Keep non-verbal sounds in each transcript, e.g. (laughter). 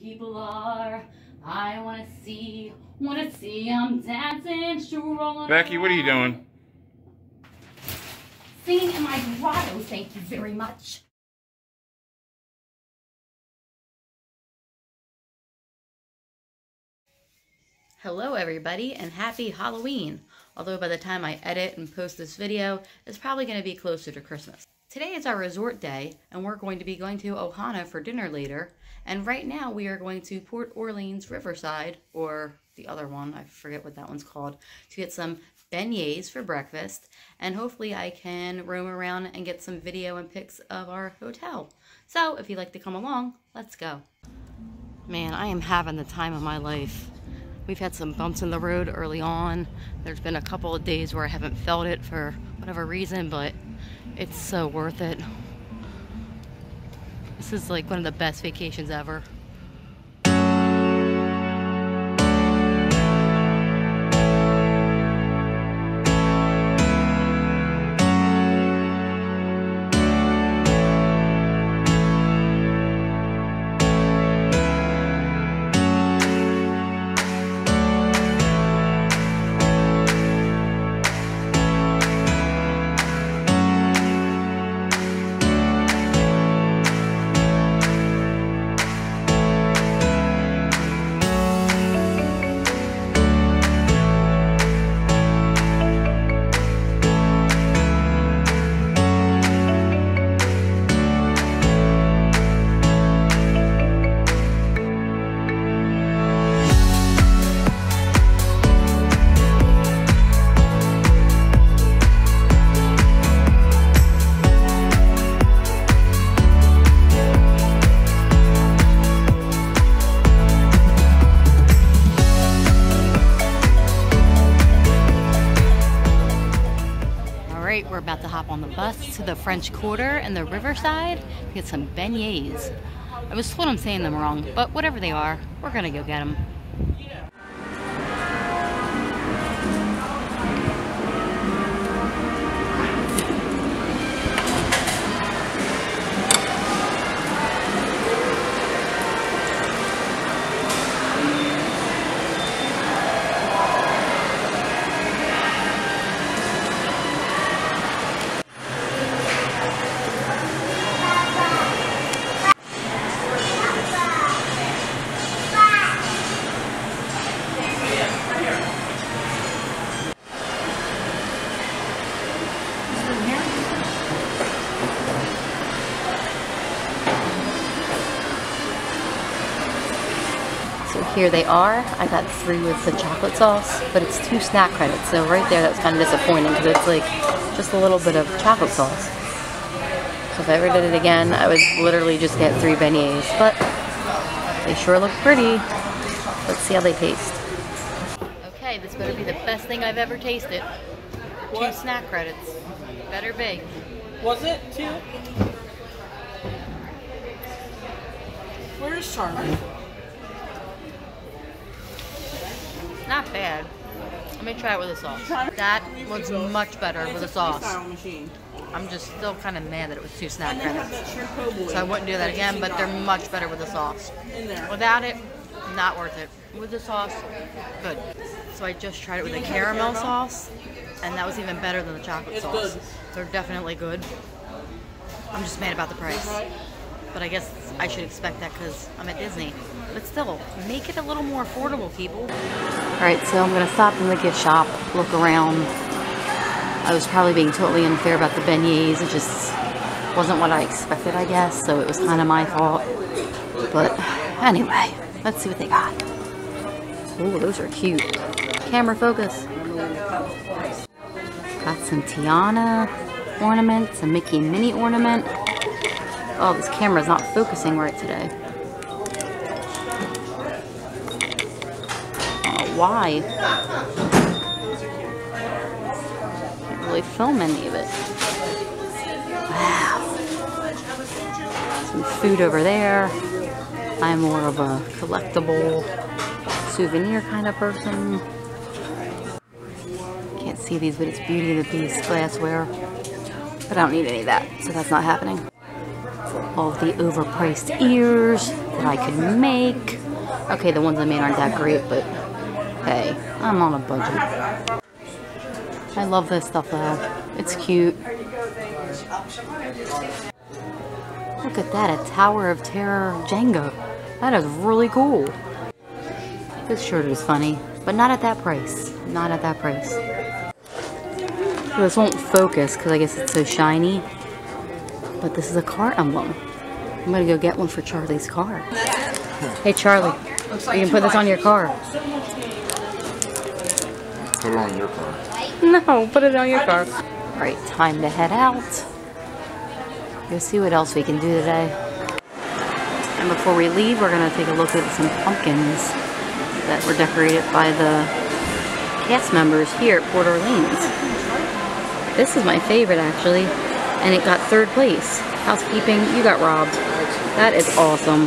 people are. I wanna see, wanna see them dancing, strolling. Becky, what are you doing? Singing in my grotto, thank you very much. Hello everybody and happy Halloween! Although by the time I edit and post this video, it's probably going to be closer to Christmas. Today is our resort day and we're going to be going to Ohana for dinner later. And right now we are going to Port Orleans Riverside, or the other one, I forget what that one's called, to get some beignets for breakfast. And hopefully I can roam around and get some video and pics of our hotel. So if you'd like to come along, let's go. Man, I am having the time of my life. We've had some bumps in the road early on. There's been a couple of days where I haven't felt it for whatever reason, but it's so worth it. This is like one of the best vacations ever. We're about to hop on the bus to the French Quarter and the Riverside to get some beignets. I was told I'm saying them wrong, but whatever they are, we're gonna go get them. Here they are. I got three with the chocolate sauce, but it's two snack credits. So right there, that's kind of disappointing because it's like just a little bit of chocolate sauce. So if I ever did it again, I would literally just get three beignets. But they sure look pretty. Let's see how they taste. Okay, this better be the best thing I've ever tasted. What? Two snack credits. Better be. Was it two? Where's Charlie? Not bad. Let me try it with a sauce. That was much better with a sauce. I'm just still kind of mad that it was two snack And credits. that shrimp po' boy. So I wouldn't do that again, but they're much better with the sauce. Without it, not worth it. With the sauce, good. So I just tried it with a a caramel sauce, and that was even better than the chocolate sauce. They're definitely good. I'm just mad about the price. But I guess I should expect that because I'm at Disney. But still, make it a little more affordable, people. Alright, so I'm to stop in the gift shop, look around. I was probably being totally unfair about the beignets. It just wasn't what I expected, I guess. So it was kind of my fault. But anyway, let's see what they got. Oh, those are cute. Camera focus. Got some Tiana ornaments, a Mickey Minnie ornament. Oh, this camera's not focusing right today. Why? Can't really film any of it. Wow. Some food over there. I'm more of a collectible souvenir kind of person. Can't see these, but it's Beauty and the Beast glassware. But I don't need any of that, so that's not happening. all the overpriced ears that I could make. Okay, the ones I made aren't that great, but hey, I'm on a budget. I love this stuff though. It's cute. Look at that, a Tower of Terror Jenga. That is really cool. This shirt is funny, but not at that price. Not at that price. This won't focus because I guess it's so shiny. But this is a car emblem. I'm gonna go get one for Charlie's car. Hey Charlie, you can put this on your car. Put it on your car. No, put it on your car. Alright, time to head out. Go see what else we can do today. And before we leave, we're gonna take a look at some pumpkins that were decorated by the cast members here at Port Orleans. This is my favorite actually, and it got third place. Housekeeping, you got robbed. That is awesome.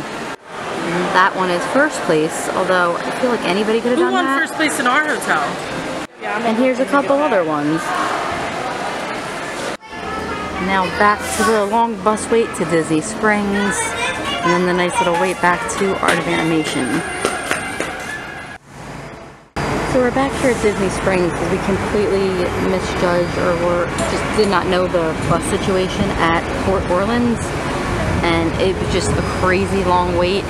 That one is first place, although I feel like anybody could have done that. Who done won first place in our hotel? And here's a couple other ones. Now back to the long bus wait to Disney Springs, and then the nice little wait back to Art of Animation. So we're back here at Disney Springs because we completely misjudged or were just did not know the bus situation at Port Orleans, and it was just a crazy long wait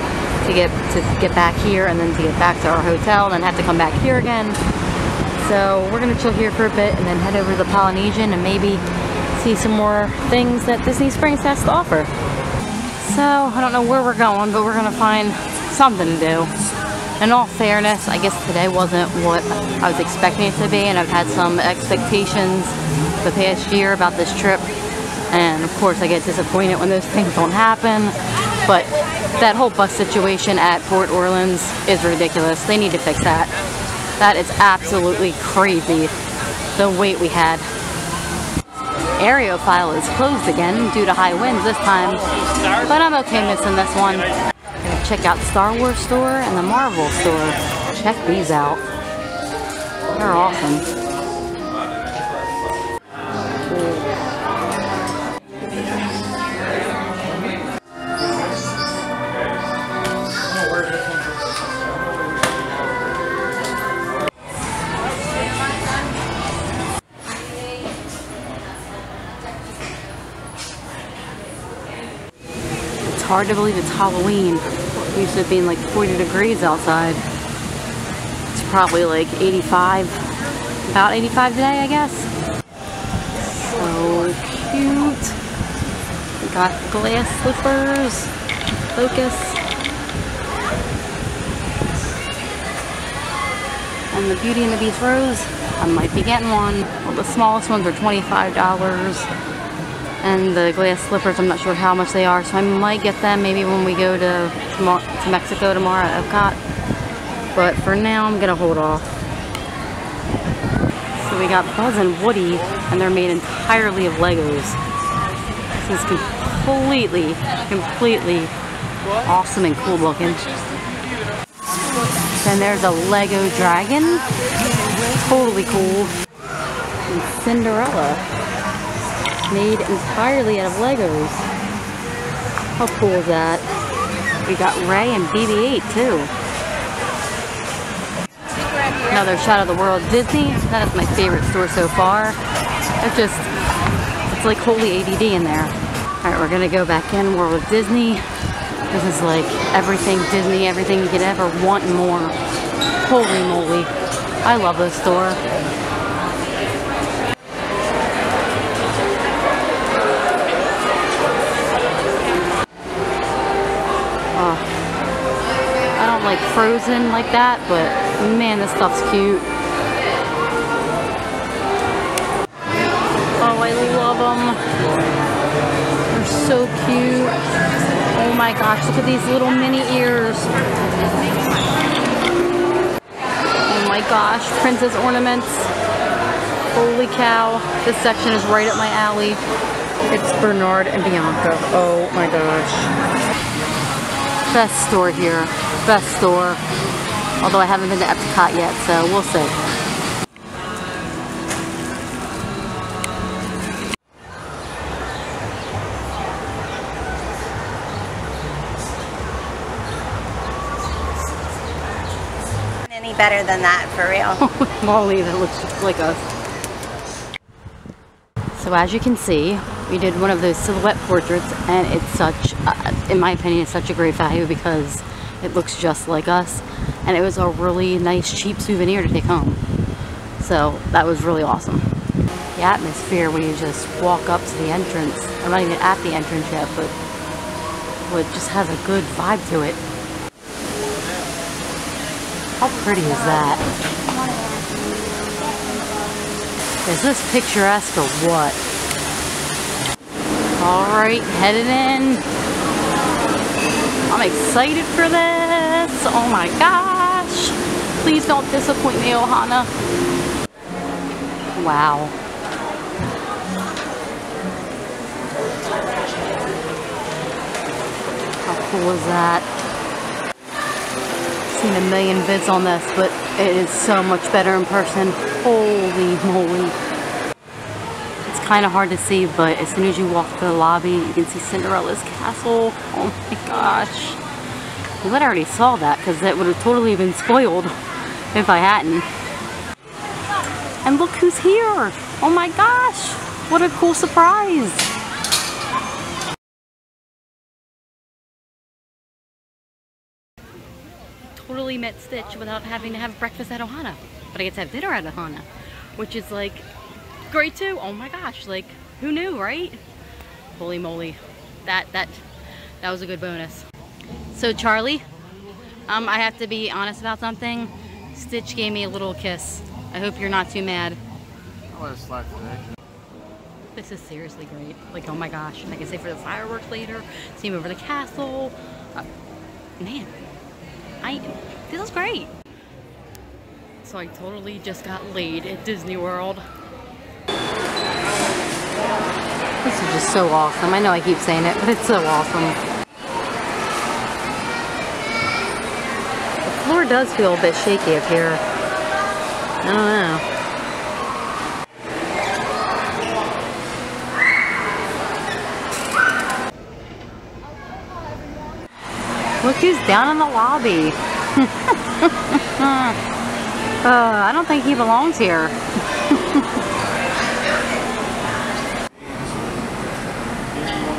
to get to get back here and then to get back to our hotel, and then have to come back here again. So we're gonna chill here for a bit and then head over to the Polynesian and maybe see some more things that Disney Springs has to offer. So I don't know where we're going, but we're gonna find something to do. In all fairness, I guess today wasn't what I was expecting it to be, and I've had some expectations the past year about this trip. And of course, I get disappointed when those things don't happen. But that whole bus situation at Port Orleans is ridiculous. They need to fix that. That is absolutely crazy, the wait we had. Aerophile is closed again due to high winds this time, but I'm okay missing this one. Gonna check out Star Wars store and the Marvel store. Check these out. They're awesome. Hard to believe it's Halloween. It used to be like 40 degrees outside. It's probably like 85, about 85 today, I guess. So cute. We got glass slippers, focus. And the Beauty and the Beast rose. I might be getting one. Well, the smallest ones are $25 and the glass slippers I'm not sure how much they are so I might get them maybe when we go to, to Mexico tomorrow at Epcot. But for now I'm gonna hold off. So we got Buzz and Woody and they're made entirely of Legos. This is completely completely awesome and cool looking. Then there's a Lego dragon. Totally cool. And Cinderella made entirely out of Legos. How cool is that? We got Rey and BB-8 too. Another shot of the world Disney. That is my favorite store so far. It's just, it's like holy ADD in there. Alright, we're gonna go back in World of Disney. This is like everything Disney, everything you could ever want more. Holy moly. I love this store. Frozen like that, but man, this stuff's cute. Oh, I love them. They're so cute. Oh my gosh, look at these little mini ears. Oh my gosh, princess ornaments. Holy cow, this section is right up my alley. It's Bernard and Bianca. Oh my gosh best store here best store. Although I haven't been to Epcot yet, so we'll see. Any better than that for real. (laughs) Molly that looks just like us. So as you can see, we did one of those silhouette portraits and it's such, uh, in my opinion, it's such a great value because it looks just like us. And it was a really nice, cheap souvenir to take home. So that was really awesome. The atmosphere when you just walk up to the entrance, I'm not even at the entrance yet, but it just has a good vibe to it. How pretty is that? Is this picturesque or what? Alright, headed in. Excited for this. Oh my gosh. Please don't disappoint me, Ohana. Wow. How cool is that? I've Seen a million vids on this, but it is so much better in person. Holy moly. Kind of hard to see, but as soon as you walk to the lobby, you can see Cinderella's castle. Oh my gosh. Well, I already saw that because that would have totally been spoiled (laughs) if I hadn't. And look who's here! Oh my gosh! What a cool surprise! Totally met Stitch without having to have breakfast at Ohana. But I get to have dinner at Ohana, which is like great too. Oh my gosh, like who knew, right? Holy moly. That that that was a good bonus. So Charlie, um, I have to be honest about something. Stitch gave me a little kiss. I hope you're not too mad. I it slide today. This is seriously great. Like, oh my gosh. I can stay for the fireworks later, see him over the castle. Uh, man, I, this is great. So I totally just got laid at Disney World. This is just so awesome. I know I keep saying it, but it's so awesome. The floor does feel a bit shaky up here. I don't know. Look who's down in the lobby. (laughs) uh, I don't think he belongs here.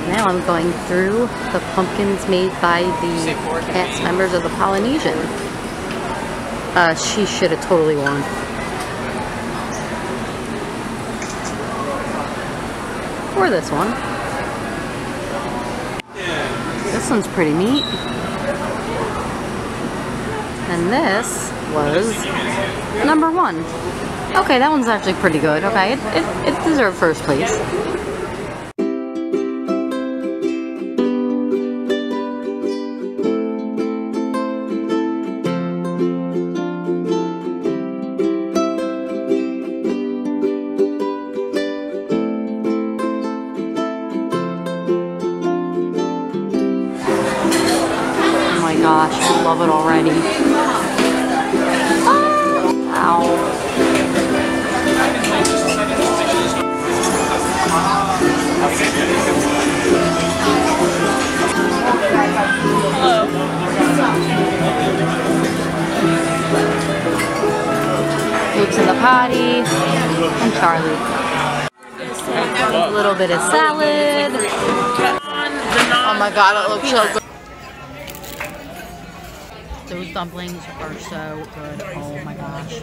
Now I'm going through the pumpkins made by the cast members of the Polynesian. Uh, she should have totally won. Or this one. This one's pretty neat. And this was number one. Okay, that one's actually pretty good. Okay, it, it, it deserved first place. Love it already. Ow. Luke's in the potty, and Charlie. A little bit of salad. Oh my god, it looks so good. Those dumplings are so good. Oh my gosh.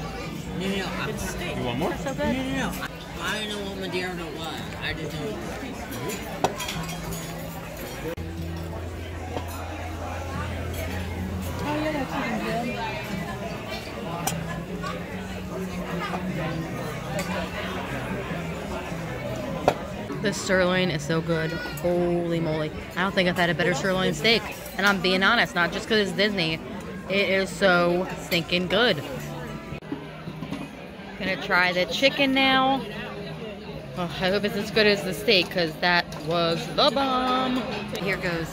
No, no, no. I'm, You want more? So no, good. no, no. no. I don't know what Madeira was. I just know. This sirloin is so good. Holy moly. I don't think I've had a better sirloin steak. And I'm being honest, not just because it's Disney. It is so stinking good. Gonna try the chicken now. Oh, I hope it's as good as the steak because that was the bomb. Here goes.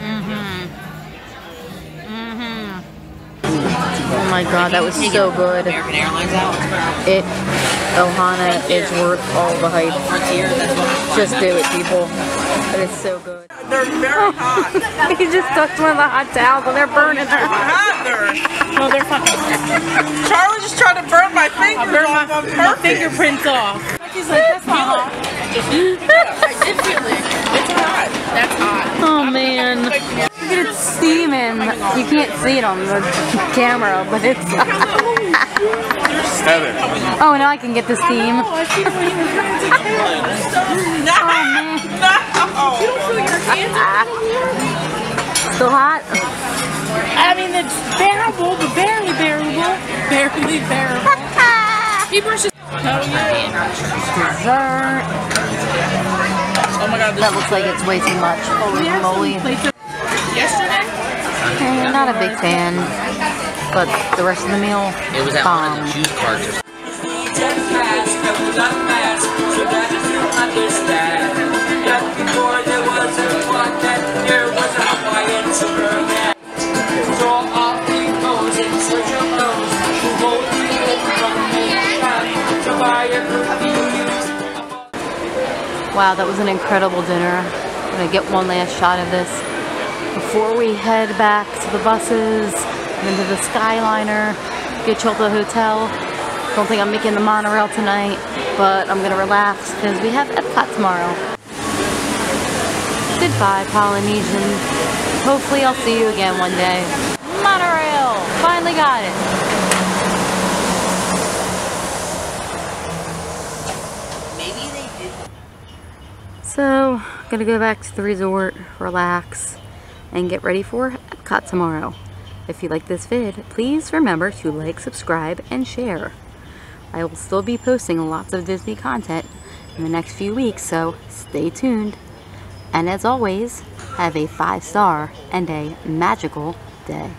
Mm-hmm. Mm-hmm. Oh my god, that was so good. American Airlines out. It, Ohana is worth all the hype. Frontier, that's what I'm Just do it, people. It is so good. They're very (laughs) hot. he just touched one of the hot towels and they're burning her. hot they're. No, they're fucking. Charlie just tried to burn my fingers Burn my, off on my fingerprints off. He's like, that's not hot. I did feel it. It's hot. That's hot. Oh man. Look at it steaming. You can't see it on the camera, but it's. (laughs) Heather. Oh, now I can get the steam. (laughs) No. (laughs) Still hot? I mean, it's bearable, but (laughs) barely bearable. Barely bearable. he brushes. Hell yeah. Dessert. Oh my god, That looks like it's way too much. Holy moly. Yesterday? Eh, not a big fan, but the rest of the meal, It was at one of bomb. the um, juice carts or Wow, that was an incredible dinner. I'm gonna get one last shot of this before we head back to the buses into the Skyliner, get chill to the hotel. Don't think I'm making the monorail tonight, but I'm gonna relax because we have Epcot tomorrow. Goodbye, Polynesian. Hopefully I'll see you again one day. Monorail! Finally got it! Maybe they did. So, gonna go back to the resort, relax, and get ready for Epcot tomorrow. If you like this vid, please remember to like, subscribe, and share. I will still be posting lots of Disney content in the next few weeks, so stay tuned. And as always, have a five star and a magical day.